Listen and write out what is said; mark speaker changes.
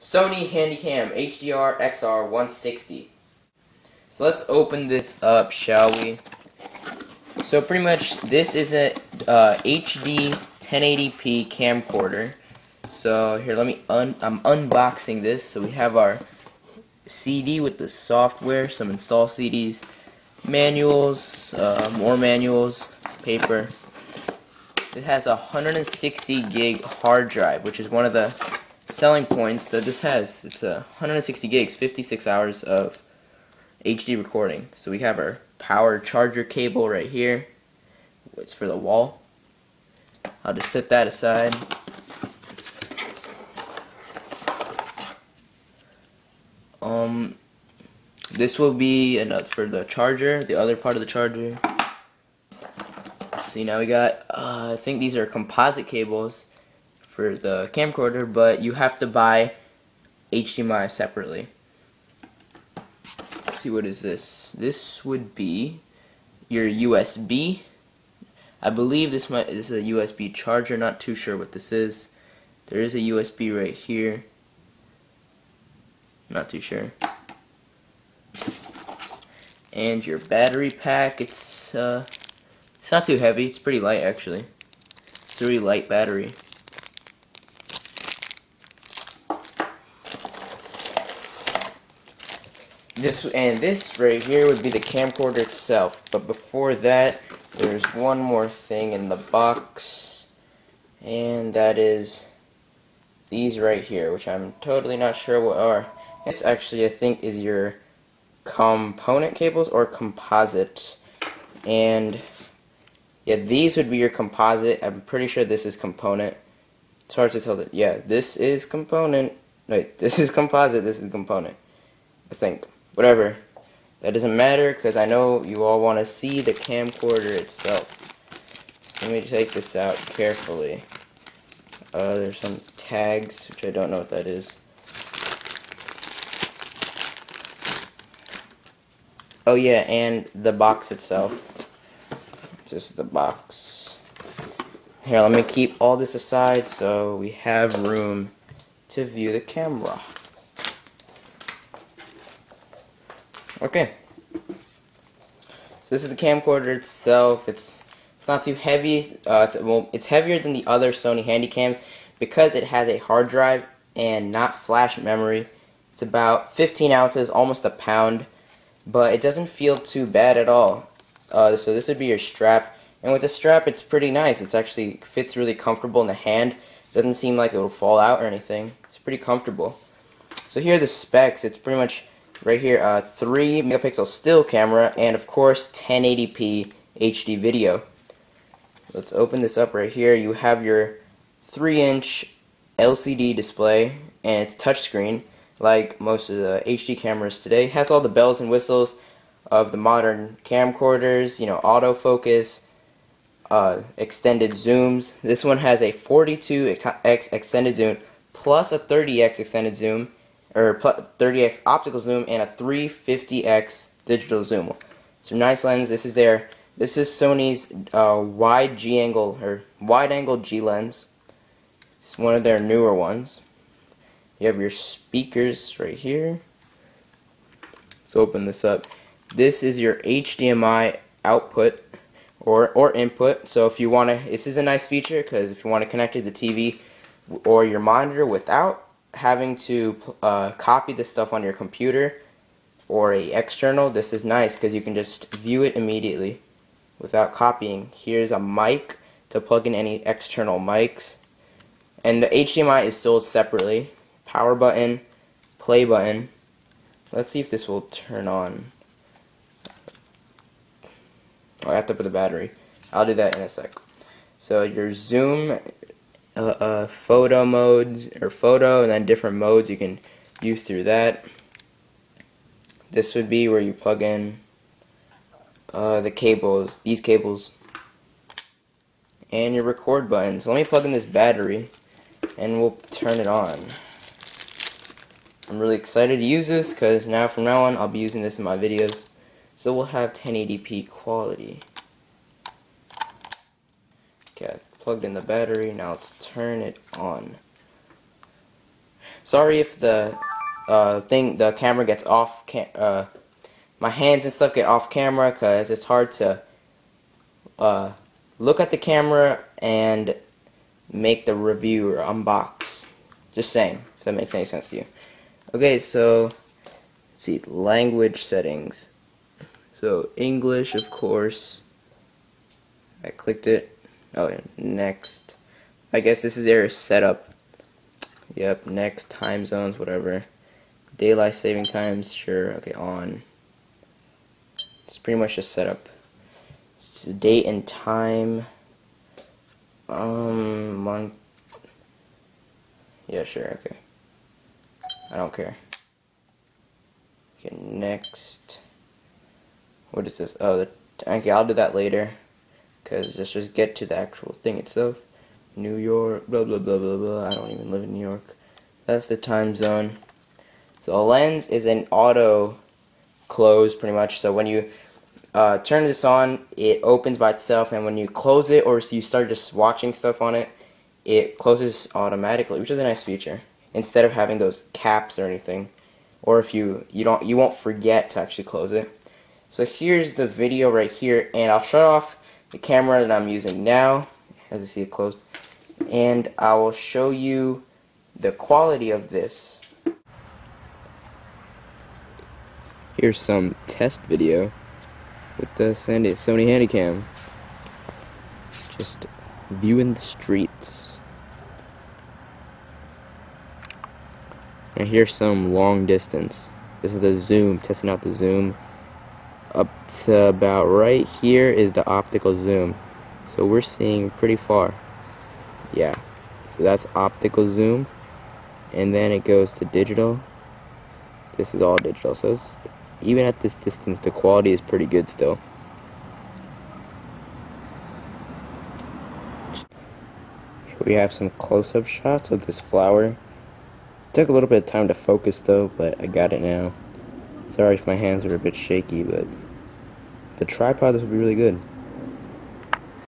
Speaker 1: Sony Handycam HDR XR 160. So let's open this up, shall we? So pretty much this is a uh, HD 1080p camcorder. So here, let me un I'm unboxing this. So we have our CD with the software, some install CDs, manuals, uh, more manuals, paper. It has a 160 gig hard drive, which is one of the selling points that this has. It's a 160 gigs, 56 hours of HD recording. So we have our power charger cable right here. It's for the wall. I'll just set that aside. Um, this will be enough for the charger, the other part of the charger. See, now we got, uh, I think these are composite cables for the camcorder, but you have to buy HDMI separately. Let's see, what is this? This would be your USB. I believe this might this is a USB charger. Not too sure what this is. There is a USB right here. Not too sure. And your battery pack. It's uh, it's not too heavy. It's pretty light actually. It's a really light battery. This and this right here would be the camcorder itself. But before that, there's one more thing in the box, and that is these right here, which I'm totally not sure what are. This actually, I think, is your component cables or composite, and yeah, these would be your composite. I'm pretty sure this is component. It's hard to tell that. Yeah, this is component. Wait, this is composite. This is component. I think whatever. That doesn't matter because I know you all want to see the camcorder itself. So let me take this out carefully. Uh, there's some tags, which I don't know what that is. Oh yeah, and the box itself. Just the box. Here, let me keep all this aside so we have room to view the camera. Okay. So this is the camcorder itself. It's it's not too heavy. Uh, it's well, it's heavier than the other Sony Handycams because it has a hard drive and not flash memory. It's about 15 ounces, almost a pound, but it doesn't feel too bad at all. Uh, so this would be your strap, and with the strap, it's pretty nice. It's actually fits really comfortable in the hand. Doesn't seem like it will fall out or anything. It's pretty comfortable. So here are the specs. It's pretty much right here, uh, 3 megapixel still camera, and of course 1080p HD video. Let's open this up right here. You have your 3 inch LCD display, and it's touchscreen, like most of the HD cameras today. It has all the bells and whistles of the modern camcorders, you know, autofocus, uh, extended zooms. This one has a 42x extended zoom plus a 30x extended zoom or 30x optical zoom and a 350x digital zoom. So nice lens. This is their this is Sony's uh, wide G angle or wide angle G lens. It's one of their newer ones. You have your speakers right here. Let's open this up. This is your HDMI output or or input. So if you want to, this is a nice feature because if you want to connect to the TV or your monitor without having to uh, copy the stuff on your computer or a external, this is nice because you can just view it immediately without copying. Here's a mic to plug in any external mics. And the HDMI is sold separately. Power button, play button. Let's see if this will turn on. Oh, I have to put the battery. I'll do that in a sec. So your zoom uh, uh, photo modes or photo and then different modes you can use through that. This would be where you plug in uh, the cables, these cables, and your record button. So let me plug in this battery and we'll turn it on. I'm really excited to use this because now from now on I'll be using this in my videos. So we'll have 1080p quality. Okay, plugged in the battery. Now let's turn it on. Sorry if the uh, thing, the camera gets off, uh, my hands and stuff get off camera because it's hard to uh, look at the camera and make the review or unbox. Just saying, if that makes any sense to you. Okay, so, see, language settings. So, English, of course. I clicked it. Oh, next. I guess this is their setup. Yep, next, time zones, whatever. Daylight saving times, sure, okay, on. It's pretty much just setup. It's the date and time. Um, month. Yeah, sure, okay. I don't care. Okay, next. What is this? Oh, the, okay, I'll do that later. Because let's just get to the actual thing itself. New York, blah, blah, blah, blah, blah. I don't even live in New York. That's the time zone. So a lens is an auto close, pretty much. So when you uh, turn this on, it opens by itself, and when you close it or you start just watching stuff on it, it closes automatically, which is a nice feature. Instead of having those caps or anything, or if you you don't you won't forget to actually close it. So here's the video right here, and I'll shut off the camera that I'm using now, as you see it closed, and I will show you the quality of this. Here's some test video with the Sony Handycam. Just viewing the streets. And here's some long distance. This is the zoom, testing out the zoom. Up to about right here is the optical zoom. So we're seeing pretty far. Yeah. So that's optical zoom. And then it goes to digital. This is all digital. So even at this distance, the quality is pretty good still. Here we have some close-up shots of this flower. Took a little bit of time to focus though, but I got it now. Sorry if my hands are a bit shaky, but the tripod this would be really good.